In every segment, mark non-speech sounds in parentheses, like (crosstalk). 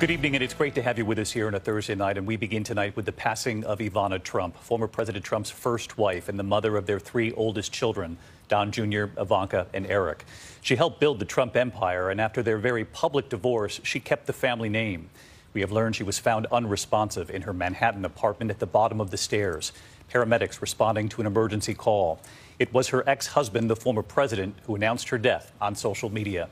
Good evening, and it's great to have you with us here on a Thursday night. And we begin tonight with the passing of Ivana Trump, former President Trump's first wife and the mother of their three oldest children, Don Jr., Ivanka, and Eric. She helped build the Trump empire, and after their very public divorce, she kept the family name. We have learned she was found unresponsive in her Manhattan apartment at the bottom of the stairs. Paramedics responding to an emergency call. It was her ex husband, the former president, who announced her death on social media.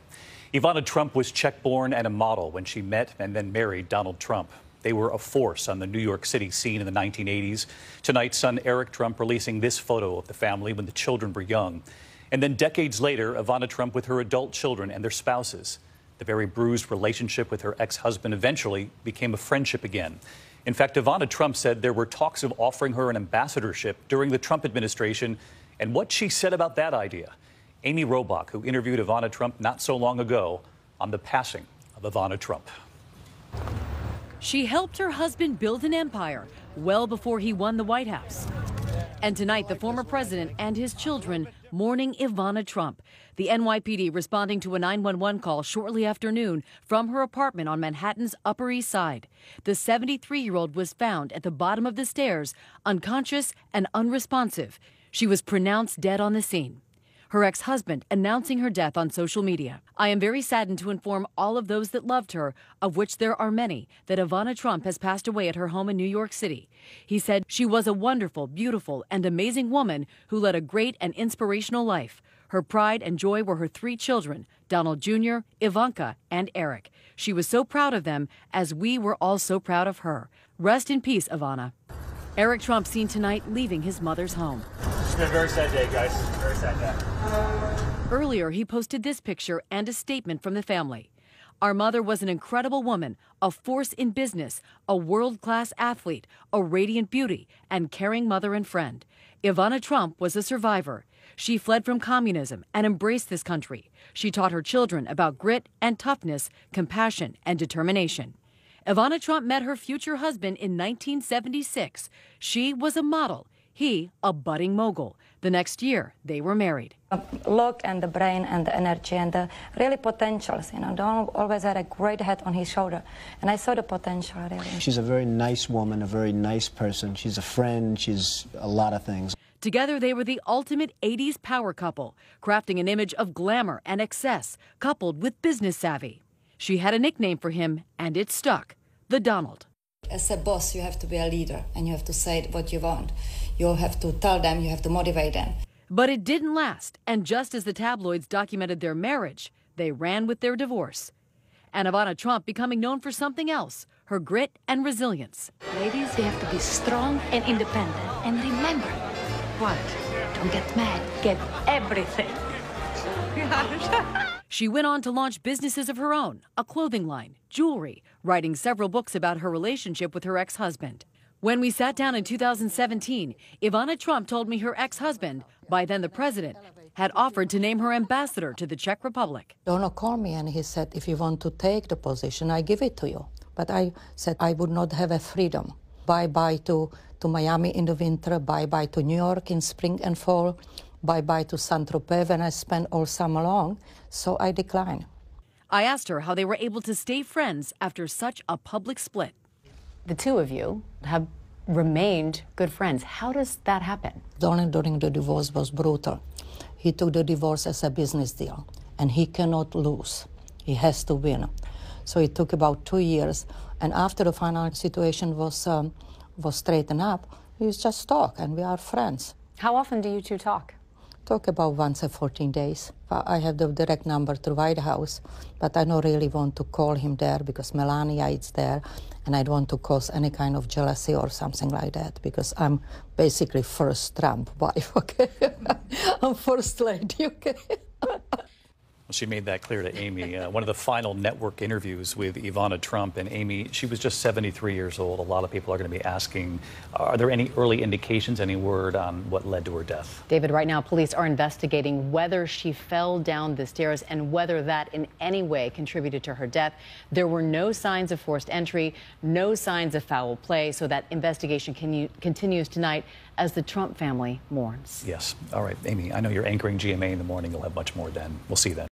Ivana Trump was Czech born and a model when she met and then married Donald Trump. They were a force on the New York City scene in the 1980s. Tonight, son Eric Trump releasing this photo of the family when the children were young. And then decades later, Ivana Trump with her adult children and their spouses. The very bruised relationship with her ex husband eventually became a friendship again. In fact, Ivana Trump said there were talks of offering her an ambassadorship during the Trump administration, and what she said about that idea. Amy Robach, who interviewed Ivana Trump not so long ago on the passing of Ivana Trump. She helped her husband build an empire well before he won the White House. And tonight, the former president and his children mourning Ivana Trump. The NYPD responding to a 911 call shortly after noon from her apartment on Manhattan's Upper East Side. The 73 year old was found at the bottom of the stairs, unconscious and unresponsive. She was pronounced dead on the scene her ex husband announcing her death on social media. I am very saddened to inform all of those that loved her, of which there are many, that Ivana Trump has passed away at her home in New York City. He said she was a wonderful, beautiful, and amazing woman who led a great and inspirational life. Her pride and joy were her three children, Donald Jr., Ivanka, and Eric. She was so proud of them, as we were all so proud of her. Rest in peace, Ivana. Eric Trump seen tonight leaving his mother's home. Been a very sad day, guys. Very sad day. Earlier, he posted this picture and a statement from the family. Our mother was an incredible woman, a force in business, a world class athlete, a radiant beauty, and caring mother and friend. Ivana Trump was a survivor. She fled from communism and embraced this country. She taught her children about grit and toughness, compassion, and determination. Ivana Trump met her future husband in 1976. She was a model, he a budding mogul. The next year, they were married. The look and the brain and the energy and the really potentials, you know, Donald always had a great head on his shoulder, and I saw the potential really. She's a very nice woman, a very nice person. She's a friend. She's a lot of things. Together, they were the ultimate 80s power couple, crafting an image of glamour and excess, coupled with business savvy. She had a nickname for him, and it stuck the Donald. As a boss, you have to be a leader and you have to say what you want. You have to tell them, you have to motivate them. But it didn't last, and just as the tabloids documented their marriage, they ran with their divorce. And Ivana Trump becoming known for something else her grit and resilience. Ladies, they have to be strong and independent. And remember, what? Don't get mad, get everything. (laughs) She went on to launch businesses of her own, a clothing line, jewelry, writing several books about her relationship with her ex husband. When we sat down in 2017, Ivana Trump told me her ex husband, by then the president, had offered to name her ambassador to the Czech Republic. Donald called me and he said, If you want to take the position, I give it to you. But I said I would not have a freedom. Bye bye to, to Miami in the winter, bye bye to New York in spring and fall bye bye to Saint Tropez when I spent all summer long, so I declined. I asked her how they were able to stay friends after such a public split. The two of you have remained good friends. How does that happen? Donald during the divorce was brutal. He took the divorce as a business deal, and he cannot lose. He has to win. So it took about two years, and after the financial situation was um, was straightened up, we just talk, and we are friends. How often do you two talk? Talk about once in 14 days. I have the direct number to White House, but I don't really want to call him there because Melania is there, and I don't want to cause any kind of jealousy or something like that because I'm basically first Trump wife, (laughs) okay? I'm first lady, okay? Well, she made that clear to Amy. Uh, one of the final network interviews with Ivana Trump. And Amy, she was just 73 years old. A lot of people are going to be asking are there any early indications, any word on what led to her death? David, right now, police are investigating whether she fell down the stairs and whether that in any way contributed to her death. There were no signs of forced entry, no signs of foul play. So that investigation can, continues tonight as the Trump family mourns. Yes. All right, Amy, I know you're anchoring GMA in the morning. You'll have much more then. We'll see you then.